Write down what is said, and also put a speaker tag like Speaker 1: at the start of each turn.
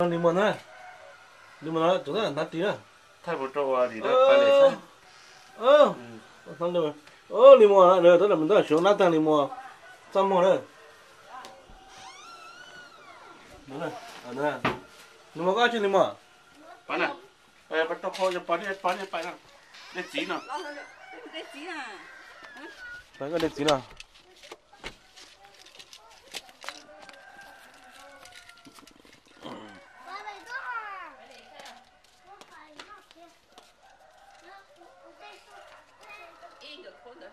Speaker 1: 리몬은 리몬은 저거 나 뛰어
Speaker 2: 타고 저거 đi đó 빨리 사
Speaker 1: ờ. Thằng đâu ờ limonade rồi đó là à, ờ. ờ. ừ. ờ, mình đó xuống nát tăng limon. Trăm mô rồi đúng rồi. À đúng rồi limon có chứ limon à?
Speaker 3: bán à?
Speaker 2: Ờ bắt đầu khô bán đi bán đi bán à để chín à
Speaker 4: để chín à
Speaker 1: bán cái để chín à
Speaker 4: Ikke kun af